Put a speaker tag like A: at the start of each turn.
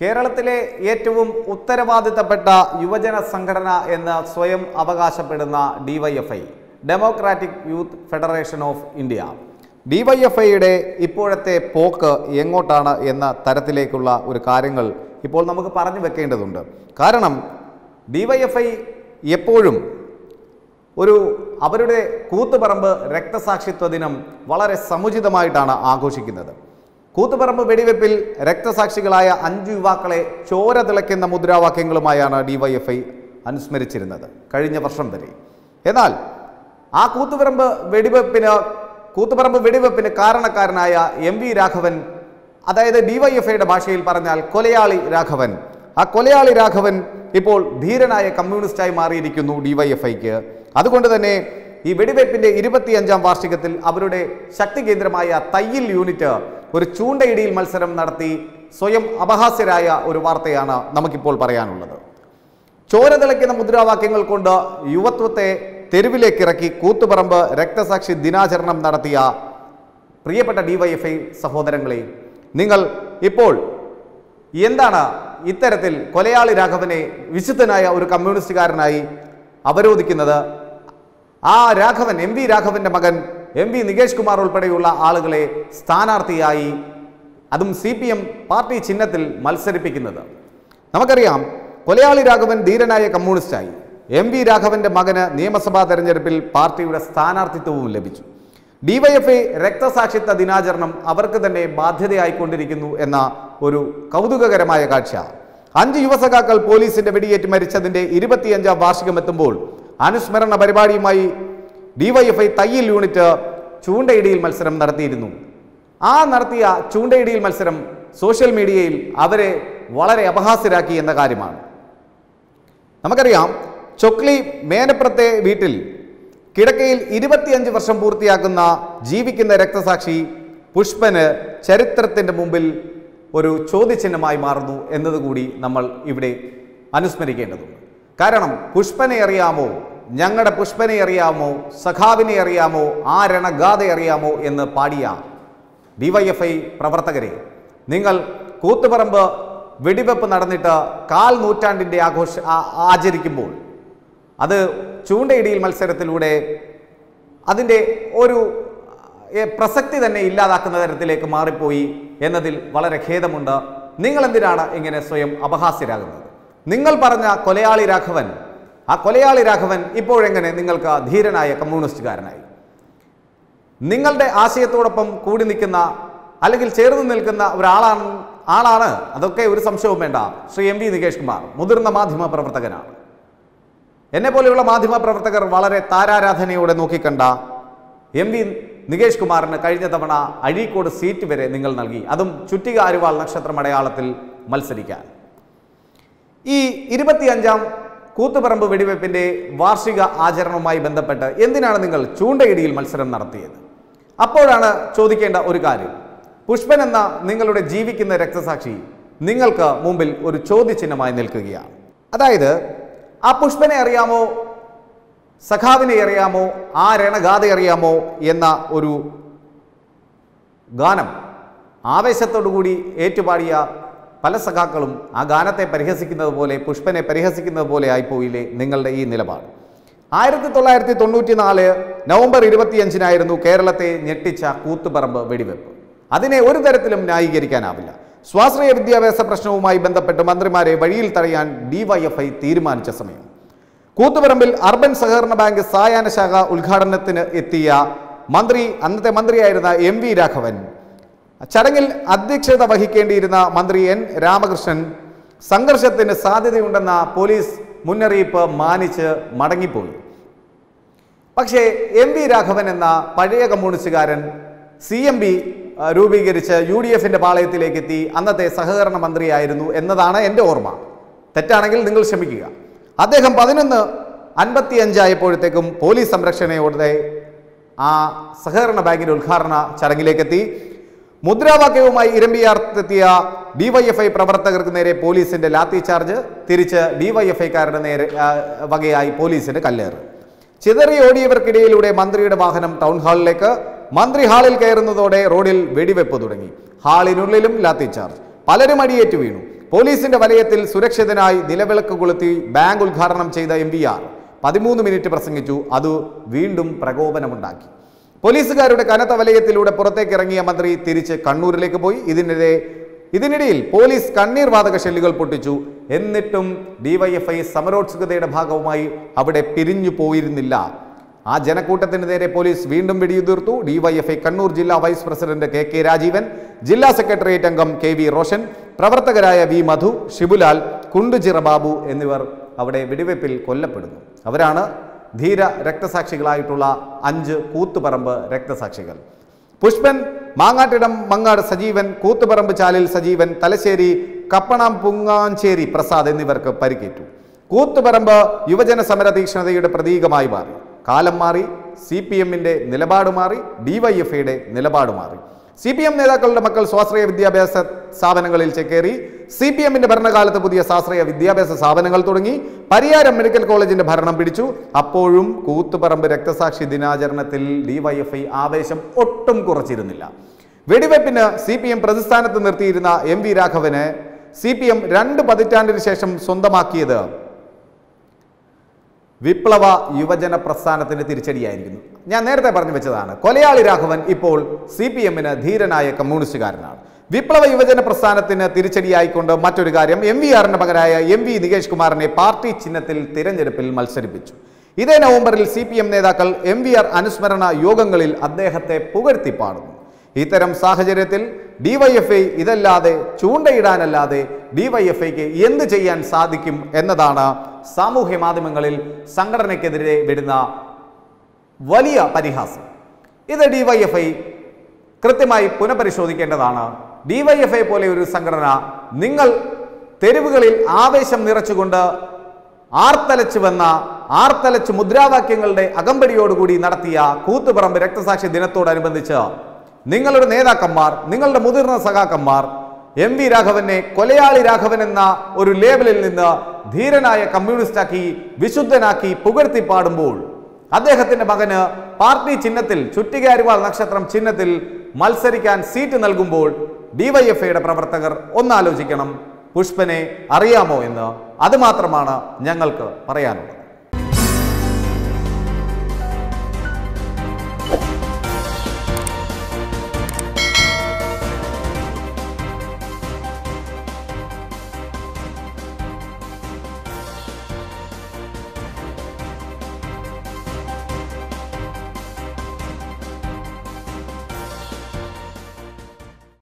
A: കേരളത്തിലെ ഏറ്റവും ഉത്തരവാദിത്തപ്പെട്ട യുവജന സംഘടന എന്ന് സ്വയം അവകാശപ്പെടുന്ന DYFI democratic youth federation of India ഡിവൈഎഫ്ഐയുടെ ഇപ്പോഴത്തെ പോക്ക് എങ്ങോട്ടാണ് എന്ന തരത്തിലേക്കുള്ള ഒരു കാര്യങ്ങൾ ഇപ്പോൾ നമുക്ക് പറഞ്ഞു വെക്കേണ്ടതുണ്ട്. കാരണം ഡിവൈഎഫ്ഐ എപ്പോഴും ഒരു അവരുടെ കൂത്തുപറമ്പ് രക്തസാക്ഷിത്വ ദിനം വളരെ സമുചിതമായിട്ടാണ് ആഘോഷിക്കുന്നത്. കൂത്തുപറമ്പ് വെടിവെപ്പിൽ രക്തസാക്ഷികളായ അഞ്ചു യുവാക്കളെ ചോര തിളയ്ക്കുന്ന മുദ്രാവാക്യങ്ങളുമായാണ് ഡിവൈഎഫ്ഐ അനുസ്മരിച്ചിരുന്നത് കഴിഞ്ഞ വർഷം വരെ. എന്നാൽ ആ കൂത്തുപറമ്പ് വെടിവെപ്പിന് കൂത്തുപറമ്പ് വെടിവെപ്പിന് കാരണക്കാരനായ എം വി രാഘവൻ അതായത് ഡിവൈഎഫ്ഐയുടെ ഭാഷയിൽ പറഞ്ഞാൽ കൊലയാളി രാഘവൻ. ആ കൊലയാളി രാഘവൻ ഇപ്പോൾ ധീരനായ കമ്മ്യൂണിസ്റ്റായി മാറിയിരിക്കുന്നു ഡിവൈഎഫ്ഐക്ക്. അതുകൊണ്ട് തന്നെ ഈ വെടിവെപ്പിന്റെ ഇരുപത്തിയഞ്ചാം വാർഷികത്തിൽ അവരുടെ ശക്തി കേന്ദ്രമായ തയ്യിൽ യൂണിറ്റ് ഒരു ചൂണ്ടയിടിയിൽ മത്സരം നടത്തി സ്വയം അപഹാസ്യരായ ഒരു വാർത്തയാണ് നമുക്കിപ്പോൾ പറയാനുള്ളത്. ചോര തിളയ്ക്കുന്ന മുദ്രാവാക്യങ്ങൾ കൊണ്ട് യുവത്വത്തെ തെരുവിലേക്കിറക്കി കൂത്തുപറമ്പ് രക്തസാക്ഷി ദിനാചരണം നടത്തിയ പ്രിയപ്പെട്ട ഡിവൈഎഫ്ഐ സഹോദരങ്ങളെ നിങ്ങൾ ഇപ്പോൾ എന്താണ് ഇത്തരത്തിൽ കൊലയാളി രാഘവനെ വിശുദ്ധനായ ഒരു കമ്മ്യൂണിസ്റ്റുകാരനായി അവരോധിക്കുന്നത്? ആ രാഘവൻ എം വി രാഘവന്റെ മകൻ എം വി നികേഷ് കുമാർ ഉൾപ്പെടെയുള്ള ആളുകളെ സ്ഥാനാർത്ഥിയായി അതും സി പി എം പാർട്ടി ചിഹ്നത്തിൽ മത്സരിപ്പിക്കുന്നത്. നമുക്കറിയാം കൊലയാളി രാഘവൻ ധീരനായ കമ്മ്യൂണിസ്റ്റായി. എം വി രാഘവന്റെ മകന് നിയമസഭാ തെരഞ്ഞെടുപ്പിൽ പാർട്ടിയുടെ സ്ഥാനാർത്ഥിത്വവും ലഭിച്ചു. ഡിവൈഎഫ്ഐ രക്തസാക്ഷിത്വ ദിനാചരണം അവർക്ക് തന്നെ ബാധ്യതയായിക്കൊണ്ടിരിക്കുന്നു എന്ന ഒരു കൗതുകകരമായ കാഴ്ച. അഞ്ച് യുവസഖാക്കൾ പോലീസിന്റെ വെടിയേറ്റ് മരിച്ചതിന്റെ ഇരുപത്തിയഞ്ചാം വാർഷികം എത്തുമ്പോൾ അനുസ്മരണ പരിപാടിയുമായി ഡിവൈഎഫ്ഐ തയ്യൽ യൂണിറ്റ് ചൂണ്ടയിടിയിൽ മത്സരം നടത്തിയിരുന്നു. ആ നടത്തിയ ചൂണ്ടയിടിയിൽ മത്സരം സോഷ്യൽ മീഡിയയിൽ അവരെ വളരെ അപഹാസ്യരാക്കി എന്ന കാര്യമാണ്. നമുക്കറിയാം ചൊക്ലി മേനപ്പുറത്തെ വീട്ടിൽ കിടക്കയിൽ ഇരുപത്തിയഞ്ച് വർഷം പൂർത്തിയാക്കുന്ന ജീവിക്കുന്ന രക്തസാക്ഷി പുഷ്പന് ചരിത്രത്തിന്റെ മുമ്പിൽ ഒരു ചോദ്യചിഹ്നമായി മാറുന്നു എന്നതുകൂടി നമ്മൾ ഇവിടെ അനുസ്മരിക്കേണ്ടതുണ്ട്. കാരണം പുഷ്പനെ അറിയാമോ? ഞങ്ങളുടെ പുഷ്പനെ അറിയാമോ? സഖാവിനെ അറിയാമോ? ആ രണഗാഥ അറിയാമോ? എന്ന് പാടിയ ഡിവൈഎഫ്ഐ പ്രവർത്തകരെ നിങ്ങൾ കൂത്തുപറമ്പ് വെടിവെപ്പ് നടന്നിട്ട് കാൽ നൂറ്റാണ്ടിന്റെ ആഘോഷ ആചരിക്കുമ്പോൾ അത് ചൂണ്ടയിടിയിൽ മത്സരത്തിലൂടെ അതിന്റെ ഒരു പ്രസക്തി തന്നെ ഇല്ലാതാക്കുന്ന തരത്തിലേക്ക് മാറിപ്പോയി എന്നതിൽ വളരെ ഖേദമുണ്ട്. നിങ്ങൾ എന്തിനാണ് ഇങ്ങനെ സ്വയം അപഹാസ്യരാകുന്നത്? നിങ്ങൾ പറഞ്ഞ കൊലയാളി രാഘവൻ ആ കൊലയാളി രാഘവൻ ഇപ്പോഴെങ്ങനെ നിങ്ങൾക്ക് ധീരനായ കമ്മ്യൂണിസ്റ്റുകാരനായി? നിങ്ങളുടെ ആശയത്തോടൊപ്പം കൂടി നിൽക്കുന്ന അല്ലെങ്കിൽ ചേർന്ന് നിൽക്കുന്ന ഒരാളാണ് ആളാണ് അതൊക്കെ ഒരു സംശയവും വേണ്ട. ശ്രീ എം വി നികേഷ് കുമാർ മുതിർന്ന മാധ്യമ പ്രവർത്തകനാണ്. എന്നെ പോലെയുള്ള മാധ്യമ പ്രവർത്തകർ വളരെ താരാരാധനയോടെ നോക്കിക്കണ്ട. എം വി നികേഷ് കുമാറിന് കഴിഞ്ഞ തവണ അഴീക്കോട് സീറ്റ് വരെ നിങ്ങൾ നൽകി. അതും ചുറ്റിക അരുവാൾ നക്ഷത്രം അടയാളത്തിൽ മത്സരിക്കാൻ. ഈ ഇരുപത്തിയഞ്ചാം കൂത്തുപറമ്പ് വെടിവെപ്പിന്റെ വാർഷിക ആചരണവുമായി ബന്ധപ്പെട്ട് എന്തിനാണ് നിങ്ങൾ ചൂണ്ടയിടിയിൽ മത്സരം നടത്തിയത്? അപ്പോഴാണ് ചോദിക്കേണ്ട ഒരു കാര്യം. പുഷ്പൻ എന്ന നിങ്ങളുടെ ജീവിക്കുന്ന രക്തസാക്ഷി നിങ്ങൾക്ക് മുമ്പിൽ ഒരു ചോദ്യചിഹ്നമായി നിൽക്കുകയാണ്. അതായത് ആ പുഷ്പനെ അറിയാമോ? സഖാവിനെ അറിയാമോ? ആ രണഗാഥ അറിയാമോ? എന്ന ഒരു ഗാനം ആവേശത്തോടു കൂടി ഏറ്റുപാടിയ പല സഖാക്കളും ആ ഗാനത്തെ പരിഹസിക്കുന്നത് പോലെ പുഷ്പനെ പരിഹസിക്കുന്നത് പോലെ ആയിപ്പോയില്ലേ നിങ്ങളുടെ ഈ നിലപാട്. ആയിരത്തി തൊള്ളായിരത്തി തൊണ്ണൂറ്റി നാല് നവംബർ ഇരുപത്തിയഞ്ചിനായിരുന്നു കേരളത്തെ ഞെട്ടിച്ച കൂത്തുപറമ്പ് വെടിവെപ്പ്. അതിനെ ഒരു തരത്തിലും ന്യായീകരിക്കാനാവില്ല. സ്വാശ്രയ വിദ്യാഭ്യാസ പ്രശ്നവുമായി ബന്ധപ്പെട്ട് മന്ത്രിമാരെ വഴിയിൽ തടയാൻ ഡിവൈഎഫ്ഐ തീരുമാനിച്ച സമയം. കൂത്തുപറമ്പിൽ അർബൻ സഹകരണ ബാങ്ക് സായാഹ്ന ശാഖ ഉദ്ഘാടനത്തിന് എത്തിയ മന്ത്രി അന്നത്തെ മന്ത്രിയായിരുന്ന എം വി രാഘവൻ ചടങ്ങിൽ അധ്യക്ഷത വഹിക്കേണ്ടിയിരുന്ന മന്ത്രി എൻ രാമകൃഷ്ണൻ സംഘർഷത്തിന് സാധ്യതയുണ്ടെന്ന പോലീസ് മുന്നറിയിപ്പ് മാനിച്ച് മടങ്ങിപ്പോയി. പക്ഷേ എം വി രാഘവൻ എന്ന പഴയ കമ്മ്യൂണിസ്റ്റുകാരൻ സി എം ബി രൂപീകരിച്ച് യു ഡി എഫിന്റെ പാളയത്തിലേക്ക് എത്തി അന്നത്തെ സഹകരണ മന്ത്രിയായിരുന്നു എന്നതാണ് എന്റെ ഓർമ്മ. തെറ്റാണെങ്കിൽ നിങ്ങൾ ക്ഷമിക്കുക. അദ്ദേഹം പതിനൊന്ന് അൻപത്തി അഞ്ചായപ്പോഴത്തേക്കും പോലീസ് സംരക്ഷണയോടെ ആ സഹകരണ ബാങ്കിന്റെ ഉദ്ഘാടന ചടങ്ങിലേക്കെത്തി. മുദ്രാവാക്യവുമായി ഇരമ്പിയാർത്തെത്തിയ ഡിവൈഎഫ്ഐ പ്രവർത്തകർക്ക് നേരെ പോലീസിന്റെ ലാത്തി ചാർജ് തിരിച്ച് ഡിവൈഎഫ്ഐക്കാരുടെ നേരെ വകയായി പോലീസിന്റെ കല്ലേറ്. ചിതറി ഓടിയവർക്കിടയിലൂടെ മന്ത്രിയുടെ വാഹനം ടൗൺ ഹാളിലേക്ക് മന്ത്രി ഹാളിൽ കയറുന്നതോടെ റോഡിൽ വെടിവെപ്പ് തുടങ്ങി. ഹാളിനുള്ളിലും ലാത്തി ചാർജ്. പലരും അടിയേറ്റു വീണു. പോലീസിന്റെ വലയത്തിൽ സുരക്ഷിതനായി നിലവിളക്ക് കൊളുത്തി ബാങ്ക് ഉദ്ഘാടനം ചെയ്ത എം പി ആർ. പതിമൂന്ന് മിനിറ്റ് പ്രസംഗിച്ചു. അത് വീണ്ടും പ്രകോപനമുണ്ടാക്കി. പോലീസുകാരുടെ കനത്ത വലയത്തിലൂടെ പുറത്തേക്ക് ഇറങ്ങിയ മന്ത്രി തിരിച്ച് കണ്ണൂരിലേക്ക് പോയി. ഇതിനിടെ ഇതിനിടയിൽ പോലീസ് കണ്ണീർ വാതക ഷെല്ലുകൾ പൊട്ടിച്ചു. എന്നിട്ടും ഡിവൈഎഫ്ഐ സമരോത്സുകതയുടെ ഭാഗവുമായി അവിടെ പിരിഞ്ഞു പോയിരുന്നില്ല. ആ ജനക്കൂട്ടത്തിന് നേരെ പോലീസ് വീണ്ടും വെടിയുതിർത്തു. ഡിവൈഎഫ്ഐ കണ്ണൂർ ജില്ലാ vice president K K Rajeevan ജില്ലാ സെക്രട്ടേറിയറ്റ് അംഗം കെ വി റോഷൻ പ്രവർത്തകരായ വി മധു ഷിബുലാൽ കുണ്ടുചിറ ബാബു എന്നിവർ അവിടെ വെടിവെപ്പിൽ കൊല്ലപ്പെടുന്നു. അവരാണ് ധീര രക്തസാക്ഷികളായിട്ടുള്ള അഞ്ച് കൂത്തുപറമ്പ് രക്തസാക്ഷികൾ. പുഷ്പൻ മാങ്ങാട്ടിടം മങ്ങാട് സജീവൻ കൂത്തുപറമ്പ് ചാലിൽ സജീവൻ തലശ്ശേരി കപ്പണം പുങ്ങാഞ്ചേരി പ്രസാദ് എന്നിവർക്ക് പരിക്കേറ്റു. കൂത്തുപറമ്പ് യുവജന സമര തീക്ഷ്ണതയുടെ പ്രതീകമായി മാറി. കാലം മാറി സി പി എമ്മിന്റെ നിലപാട് മാറി ഡിവൈഎഫ്ഐയുടെ നിലപാട് മാറി. സി പി എം നേതാക്കളുടെ മക്കൾ സ്വാശ്രയ വിദ്യാഭ്യാസ സ്ഥാപനങ്ങളിൽ ചെക്കേറി. സി പി എമ്മിന്റെ ഭരണകാലത്ത് പുതിയ സ്വാശ്രയ വിദ്യാഭ്യാസ സ്ഥാപനങ്ങൾ തുടങ്ങി. പരിയാരം മെഡിക്കൽ കോളേജിന്റെ ഭരണം പിടിച്ചു. അപ്പോഴും കൂത്തുപറമ്പ് രക്തസാക്ഷി ദിനാചരണത്തിൽ ഡിവൈഎഫ്ഐ ആവേശം ഒട്ടും കുറച്ചിരുന്നില്ല. വെടിവെപ്പിന് സി പി എം പ്രതിസ്ഥാനത്ത് നിർത്തിയിരുന്ന എം വി രാഘവന് സി പി എം രണ്ട് പതിറ്റാണ്ടിന് ശേഷം സ്വന്തമാക്കിയത് വിപ്ലവ യുവജന പ്രസ്ഥാനത്തിന് തിരിച്ചടിയായിരിക്കുന്നു. ഞാൻ നേരത്തെ പറഞ്ഞു വെച്ചതാണ് കൊലയാളി രാഘവൻ ഇപ്പോൾ സി പി എമ്മിന് ധീരനായ കമ്മ്യൂണിസ്റ്റുകാരനാണ്. വിപ്ലവ യുവജന പ്രസ്ഥാനത്തിന് തിരിച്ചടിയായിക്കൊണ്ട് മറ്റൊരു കാര്യം എം വി ആറിന്റെ മകനായ എം വി നികേഷ് കുമാറിനെ പാർട്ടി ചിഹ്നത്തിൽ തിരഞ്ഞെടുപ്പിൽ മത്സരിപ്പിച്ചു. ഇതേ നവംബറിൽ സി പി എം നേതാക്കൾ എം വി ആർ അനുസ്മരണ യോഗങ്ങളിൽ അദ്ദേഹത്തെ പുകഴ്ത്തി പാടുന്നു. ഇത്തരം സാഹചര്യത്തിൽ ഡിവൈഎഫ്ഐ ഇതല്ലാതെ ചൂണ്ടയിടാനല്ലാതെ ഡിവൈഎഫ്ഐക്ക് എന്ത് ചെയ്യാൻ സാധിക്കും എന്നതാണ് സാമൂഹ്യ മാധ്യമങ്ങളിൽ സംഘടനയ്ക്കെതിരെ വിടുന്ന വലിയ പരിഹാസം. ഇത് ഡിവൈഎഫ്ഐ കൃത്യമായി പുനഃപരിശോധിക്കേണ്ടതാണ്. ഡിവൈഎഫ്ഐ പോലെ ഒരു സംഘടന നിങ്ങൾ തെരുവുകളിൽ ആവേശം നിറച്ചുകൊണ്ട് ആർത്തലച്ചു വന്ന ആർത്തലച്ച് മുദ്രാവാക്യങ്ങളുടെ അകമ്പടിയോടുകൂടി നടത്തിയ കൂത്തുപറമ്പ് രക്തസാക്ഷി ദിനത്തോടനുബന്ധിച്ച് നിങ്ങളുടെ നേതാക്കന്മാർ നിങ്ങളുടെ മുതിർന്ന സഖാക്കന്മാർ എം വി രാഘവനെ കൊലയാളി രാഘവൻ എന്ന ഒരു ലേബലിൽ നിന്ന് ധീരനായ കമ്മ്യൂണിസ്റ്റാക്കി വിശുദ്ധനാക്കി പുകഴ്ത്തി പാടുമ്പോൾ അദ്ദേഹത്തിന്റെ മകന് പാർട്ടി ചിഹ്നത്തിൽ ചുറ്റികാരിവാൾ നക്ഷത്രം ചിഹ്നത്തിൽ മത്സരിക്കാൻ സീറ്റ് നൽകുമ്പോൾ ഡിവൈഎഫ്ഐയുടെ പ്രവർത്തകർ ഒന്നാലോചിക്കണം. പുഷ്പനെ അറിയാമോ എന്ന്? അതുമാത്രമാണ് ഞങ്ങൾക്ക് പറയാനുള്ളത്.